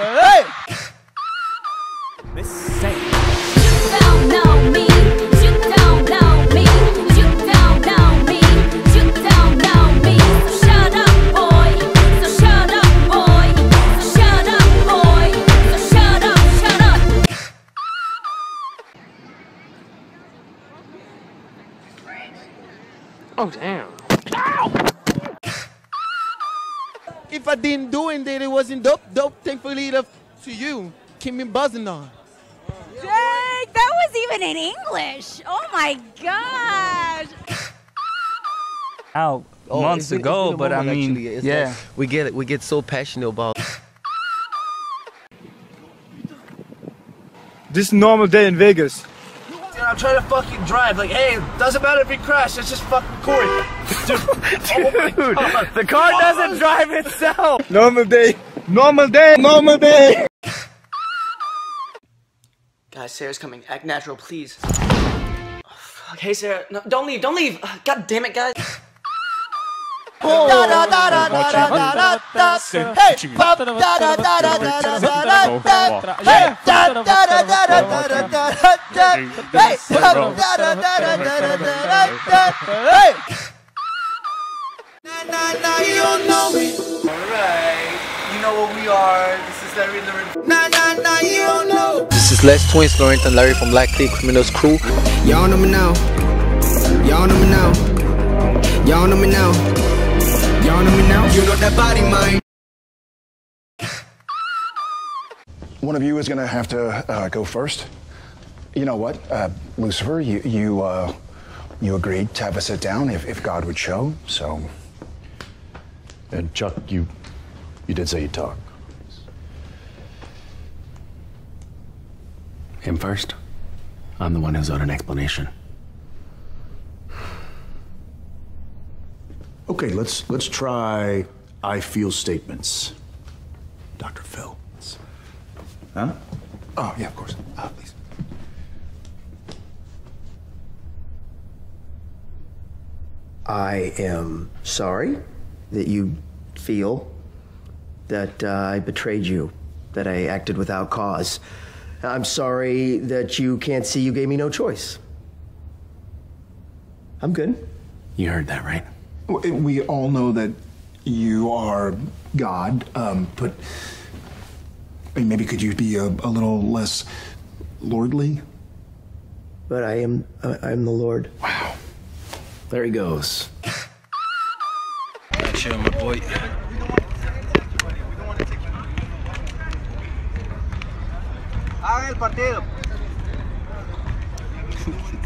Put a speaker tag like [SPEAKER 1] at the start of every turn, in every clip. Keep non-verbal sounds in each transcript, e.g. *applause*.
[SPEAKER 1] Hey! You don't know me. You don't know me. You don't know me. You don't know me. So shut up, boy. So shut up, boy. So shut up, boy. So shut up, shut up.
[SPEAKER 2] Oh damn.
[SPEAKER 3] If I didn't do it, then it wasn't dope. Dope, thankfully, to, to you. Keep me buzzing on.
[SPEAKER 4] Dang, was even in English. Oh my gosh. *laughs*
[SPEAKER 5] out
[SPEAKER 6] Oh,
[SPEAKER 5] months
[SPEAKER 6] it's
[SPEAKER 5] ago,
[SPEAKER 6] been
[SPEAKER 5] but I mean,
[SPEAKER 6] actually.
[SPEAKER 5] Yeah.
[SPEAKER 6] like we get it. We get so passionate about. *laughs*
[SPEAKER 7] This normal day in Vegas.
[SPEAKER 8] Dude, I'm trying to fucking drive. Like, hey, doesn't matter if we crash. Let's just fucking record. *laughs* Dude, oh.
[SPEAKER 5] The car doesn't drive itself.
[SPEAKER 7] Normal day. Normal day. Normal day.
[SPEAKER 8] Guys, Sarah's coming. Act natural, please. Oh, fuck. Hey, Sarah. No, don't leave. Don't leave. God damn it, guys. Alright. You know what we are. This is Larry Laurent. Nah, nah, nah, you don't know.
[SPEAKER 6] This is Les Twins, Laurent and Larry from Black Clean Criminals Crew.
[SPEAKER 9] Y'all know me now. Y'all know me now. Y'all know me now. Y'all know me now. You know that body mind.
[SPEAKER 10] One of you is going to have to uh, go first. You know what, uh, Lucifer, you you uh, you agreed to have a sit down if, if God would show. So,
[SPEAKER 11] And Chuck, you you did say you'd talk. Him first. I'm the one who's owed an explanation.
[SPEAKER 10] okay, let's let's try. I feel statements. Dr. Phil. Huh? Oh yeah, of course. Uh, please.
[SPEAKER 9] I am sorry that you feel that uh, I betrayed you, that I acted without cause. I'm sorry that you can't see you gave me no choice. I'm good.
[SPEAKER 11] You heard that, right?
[SPEAKER 10] We all know that you are God, um, but maybe could you be a, a little less lordly?
[SPEAKER 9] But I am I I am the Lord. Wow.
[SPEAKER 11] There he goes.
[SPEAKER 6] Chill, my boy.
[SPEAKER 8] El partido. *laughs*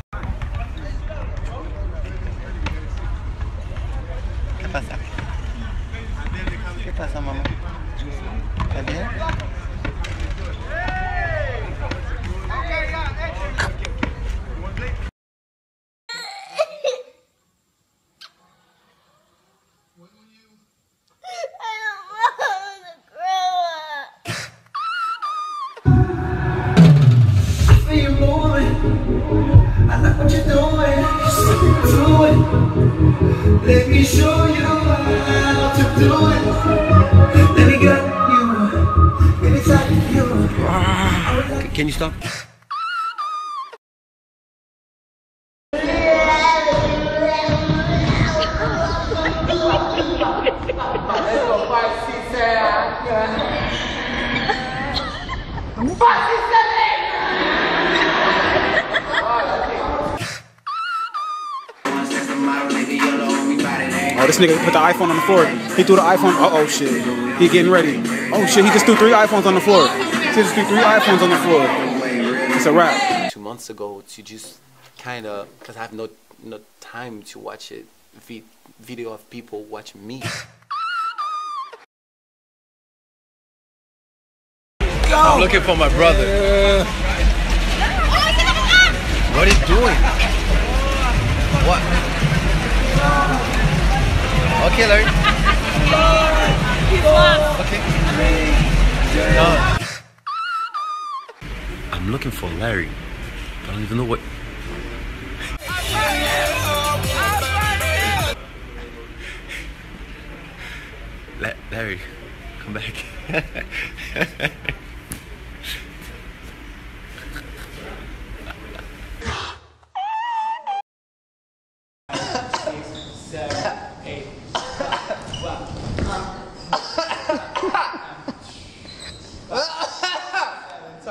[SPEAKER 8] it. Let me show you how to do it. Let me get you. Anytime you.
[SPEAKER 6] Can you stop?
[SPEAKER 7] Oh, this nigga put the iPhone on the floor. He threw the iPhone. Uh oh, shit. He getting ready. Oh shit, he just threw three iPhones on the floor. He just threw three iPhones on the floor. It's a wrap.
[SPEAKER 6] Two months ago to just kind of, because I have no no time to watch it, vi- video of people watch me. I'm looking for my brother.
[SPEAKER 4] Oh,
[SPEAKER 12] What are you doing? What? Okay, Larry. Okay.
[SPEAKER 6] I'm looking for Larry. I don't even know what. La- Larry, come back. *laughs*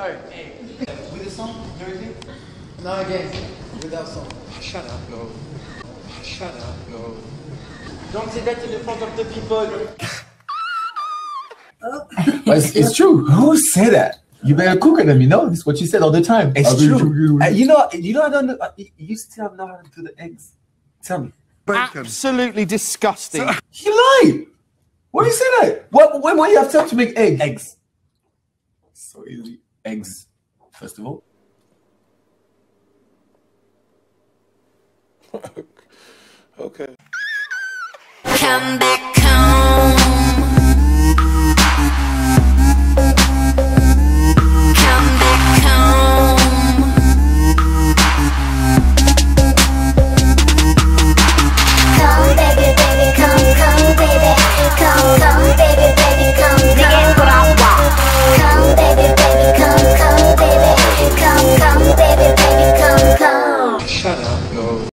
[SPEAKER 13] Sorry. With the song, everything? Now again, without song. Shut up, no. Shut up, no. Don't say that in the front of the people.
[SPEAKER 14] But it's, it's true. Who said that? You better cook at them, me. know? It's what you said all the time. It's
[SPEAKER 7] I'll
[SPEAKER 14] true.
[SPEAKER 7] cooking.
[SPEAKER 14] Uh, you know, you know, I don't know. uh, You you still have not know how to do the eggs. Tell me.
[SPEAKER 13] Absolutely disgusting.
[SPEAKER 14] You lied. Why do you say that? What, when will you have time to make eggs? Eggs. So easy. Eggs, first of all. *laughs*
[SPEAKER 15] Okay.
[SPEAKER 16] Come back